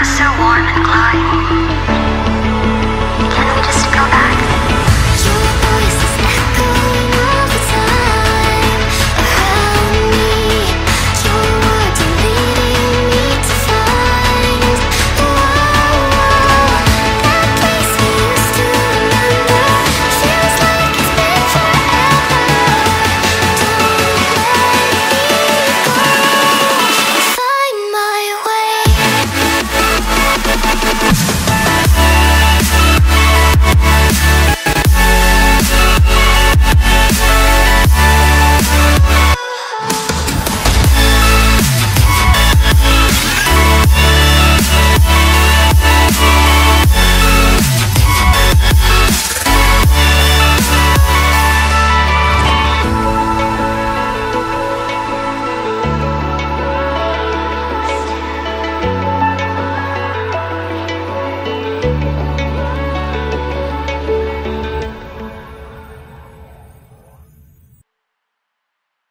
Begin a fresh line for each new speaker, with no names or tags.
was so warm and kind.